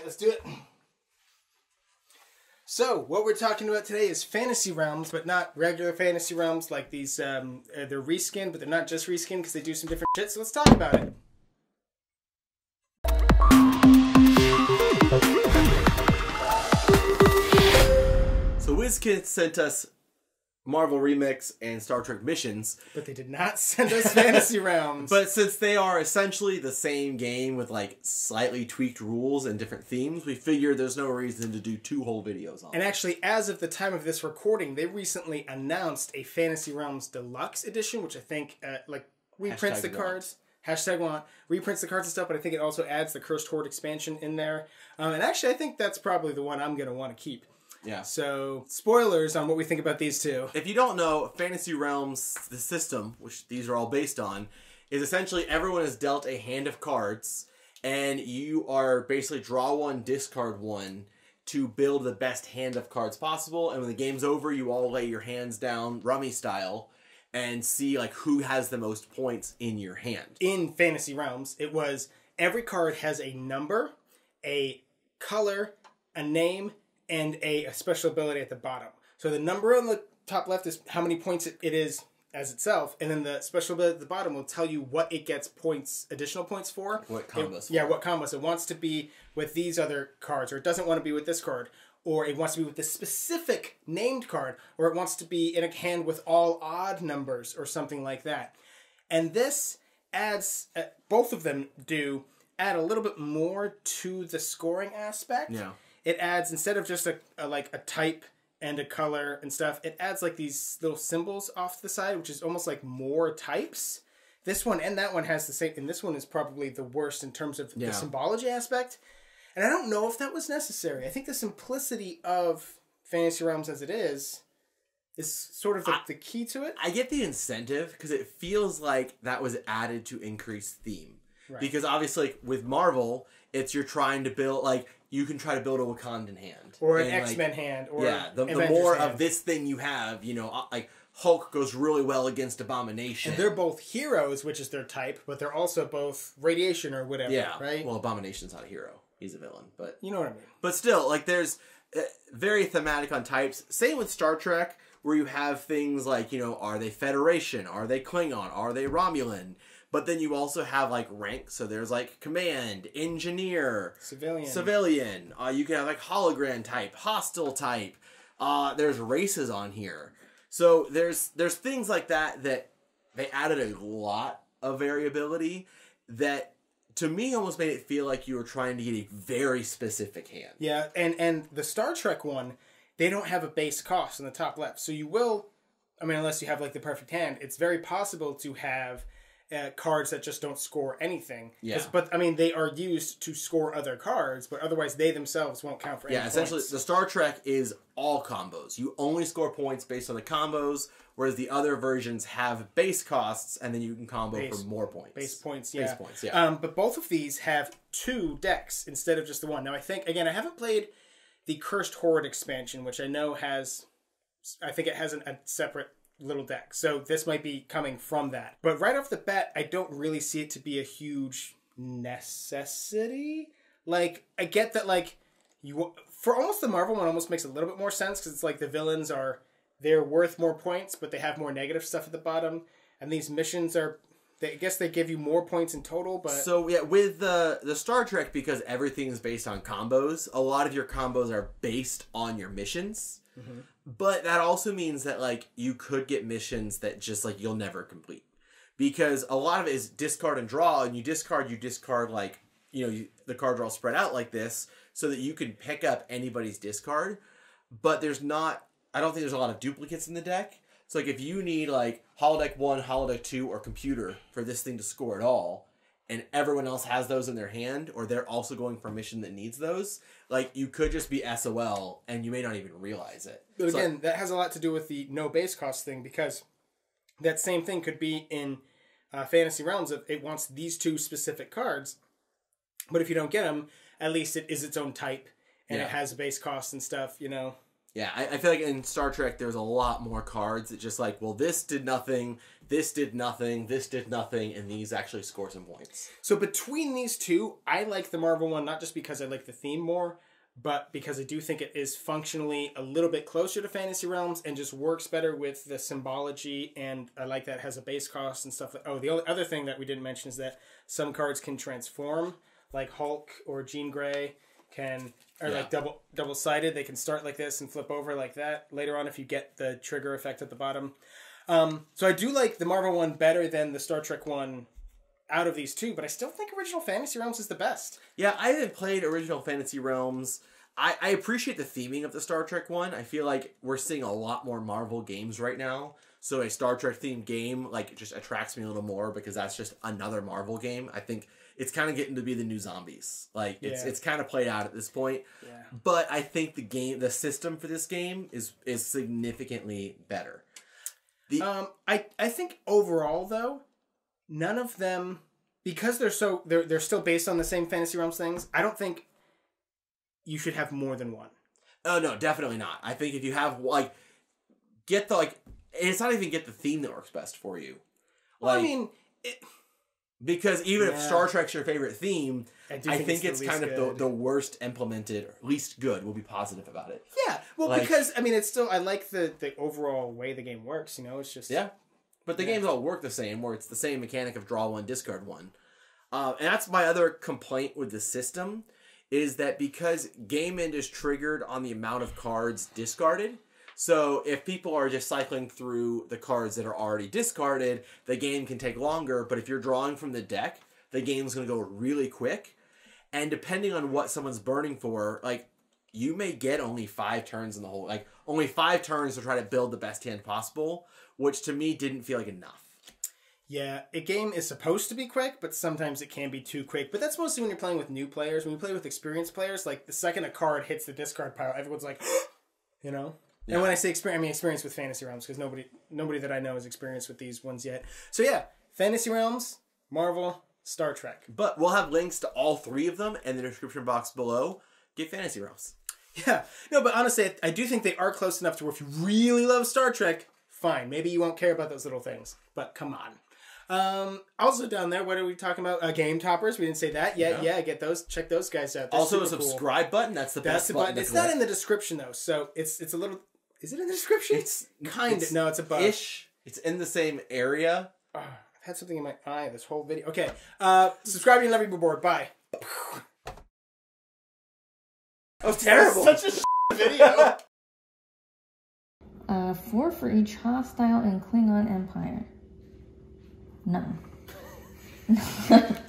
right, let's do it. So, what we're talking about today is fantasy realms, but not regular fantasy realms like these. Um, uh, they're reskin, but they're not just reskin because they do some different shit. So let's talk about it. So WizKids sent us Marvel Remix and Star Trek missions, But they did not send us fantasy realms. but since they are essentially the same game with like slightly tweaked rules and different themes, we figured there's no reason to do two whole videos on. And it. actually, as of the time of this recording, they recently announced a Fantasy Realms Deluxe Edition, which I think, uh, like, reprints Hashtag the want. cards. Hashtag want reprints the cards and stuff, but I think it also adds the Cursed Hoard expansion in there. Um, and actually, I think that's probably the one I'm going to want to keep. Yeah. So, spoilers on what we think about these two. If you don't know, Fantasy Realms, the system, which these are all based on, is essentially everyone is dealt a hand of cards, and you are basically draw one, discard one to build the best hand of cards possible. And when the game's over, you all lay your hands down, rummy style, and see like who has the most points in your hand. In Fantasy Realms, it was every card has a number, a color, a name, and a, a special ability at the bottom. So the number on the top left is how many points it, it is as itself, and then the special ability at the bottom will tell you what it gets points, additional points for. What It- combos for. yeah, what combos. It wants to be with these other cards, or it doesn't want to be with this card, or it wants to be with this specific named card, or it wants to be in a hand with all odd numbers, or something like that. And this adds, uh, both of them do add a little bit more to the scoring aspect. Yeah. It adds instead of just a, a like a type and a color and stuff, it adds like these little symbols off the side, which is almost like more types. This one and that one has the same, and this one is probably the worst in terms of Yeah. the symbology aspect. And I don't know if that was necessary. I think the simplicity of Fantasy Realms as it is is sort of the, the key to it. I get the incentive because it feels like that was added to increase theme. Because obviously, like, with Marvel, it's you're trying to build like you can try to build a Wakandan hand Or an X Men hand, or yeah, the, the more hand. of this thing you have, you know, uh, like Hulk goes really well against Abomination. And They're both heroes, which is their type, but they're also both radiation or whatever, yeah, right? Well, Abomination's not a hero; he's a villain. But you know what I mean. but still, like there's uh, very thematic on types. Same with Star Trek, where you have things like you know, are they Federation? Are they Klingon? Are they Romulan? But then you also have like rank. So there's like command, engineer, Civilian. civilian. Uh, you can have like hologram type, hostile type. Uh, there's races on here. So there's there's things like that that they added a lot of variability that to me almost made it feel like you were trying to get a very specific hand. Yeah, and and the Star Trek one, they don't have a base cost in the top left, so you will. I mean, unless you have like the perfect hand, it's very possible to have uh, cards that just don't score anything. Yeah. But I mean, they are used to score other cards, but otherwise they themselves won't count for Yeah, essentially points. the Star Trek is all combos. You only score points based on the combos, whereas the other versions have base costs and then you can combo Base- for more points. base points. Yeah. Base points, yeah. Um, but both of these have two decks instead of just the one. Now I think again, I haven't played the Cursed Hoard expansion, which I know has. I think it has an, a separate little deck. So this might be coming from that. But right off the bat, I don't really see it to be a huge necessity. Like I get that like you for almost the Marvel one almost makes a little bit more sense cuz it's like the villains are they're worth more points but they have more negative stuff at the bottom and these missions are they, I guess they give you more points in total but So yeah, with the the Star Trek because everything is based on combos, a lot of your combos are based on your missions. Mm-hmm. But that also means that like you could get missions that just like you'll never complete. Because a lot of it is discard and draw and you discard you discard like you know, you, the cards are all spread out like this so that you can pick up anybody's discard, but there's not I don't think there's a lot of duplicates in the deck. So like if you need like holodeck 1, holodeck 2 or computer for this thing to score at all, and everyone else has those in their hand, or they're also going for a mission that needs those, like you could just be SOL and you may not even realize it. But again, that has a lot to do with the no base cost thing because that same thing could be in uh, Fantasy Realms. if it wants these two specific cards, but if you don't get them, at least it is its own type and Yeah. it has a base cost and stuff. You know, Yeah, I, I feel like in Star Trek there's a lot more cards that just like, well, this did nothing, this did nothing, this did nothing, and these actually score some points. So between these two, I like the Marvel one not just because I like the theme more, but because I do think it is functionally a little bit closer to Fantasy Realms and just works better with the symbology. And I like that has a base cost and stuff. Oh, the only other thing that we didn't mention is that some cards can transform, like Hulk or Jean Grey can are Yeah. like double double sided. They can start like this and flip over like that later on if you get the trigger effect at the bottom. Um, so I do like the Marvel one better than the Star Trek one out of these two, but I still think original Fantasy Realms is the best. Yeah, I haven't played original Fantasy Realms. I, I appreciate the theming of the Star Trek one. I feel like we're seeing a lot more Marvel games right now. So a Star Trek themed game like just attracts me a little more because that's just another Marvel game. I think it's kind of getting to be the new zombies. Like it's Yeah. it's kind of played out at this point. Yeah. But I think the game the system for this game is is significantly better. The Um, I I think overall though, none of them because they're so they're they're still based on the same Fantasy Realms things. I don't think you should have more than one. Oh no, definitely not. I think if you have like get the like it's not even get the theme that works best for you. Well, I mean, it, because even if Star Trek's your favorite theme, I I think, think, it's, it's, kind of the, the worst implemented, or least good. We'll be positive about it. yeah. Well, like- because I mean, it's still I like the the overall way the game works. You know, it's just Yeah, but the Yeah. games all work the same, where it's the same mechanic of draw one, discard one. Uh, and that's my other complaint with the system, is that because game end is triggered on the amount of cards discarded. So if people are just cycling through the cards that are already discarded, the game can take longer. But if you're drawing from the deck, the game's going to go really quick. And depending on what someone's burning for, like you may get only five turns in the whole, like only five turns to try to build the best hand possible, which to me didn't feel like enough. Yeah, a game is supposed to be quick, but sometimes it can be too quick. But that's mostly when you're playing with new players. When you play with experienced players, like the second a card hits the discard pile, everyone's like, you know. Yeah. And when I say experience, I mean experience with Fantasy Realms because nobody, nobody that I know is experienced with these ones yet. So yeah, Fantasy Realms, Marvel, Star Trek. But we'll have links to all three of them in the description box below. Get Fantasy Realms. Yeah, no, but honestly, I- do think they are close enough to where if you really love Star Trek, fine. Maybe you won't care about those little things, but come on. Um, also down there, what are we talking about? Uh, game toppers. We didn't say that yet. Yeah. Yeah, get those. Check those guys out. They're Also, a super cool. subscribe button. That's the That's best the button. button. It's not in the description though, so it's it's a little. Is it in the description? It's kind it's of. No, it's above. ish. It's in the same area. I've had something in my eye this whole video. Okay. Uh, subscribe and love you board. Bye. That was terrible. Such a video. Uh, four for each hostile and Klingon Empire. None.